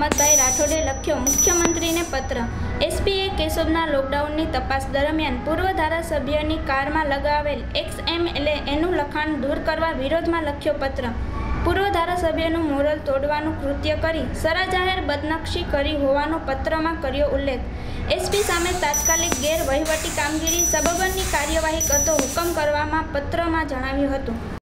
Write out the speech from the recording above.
અહમદભાઈ રાઠોડે લખ્યો મુખ્યમંત્રીને પત્ર. એસપીએ કેશોદના લોકડાઉનની તપાસ દરમિયાન પૂર્વ ધારાસભ્યની કારમાં લગાવેલ એક્સ એમએલએ એનું લખાણ દૂર કરવા વિરોધમાં લખ્યો પત્ર. પૂર્વ ધારાસભ્યનું મોરલ તોડવાનું કૃત્ય કરી સરાજાહેર બદનક્ષી કરી હોવાનો પત્રમાં કર્યો ઉલ્લેખ. એસપી સામે તાત્કાલિક ગેરવહીવટી કામગીરી સબબનની કાર્યવાહી કરતો હુકમ કરવામાં પત્રમાં જણાવ્યું હતું.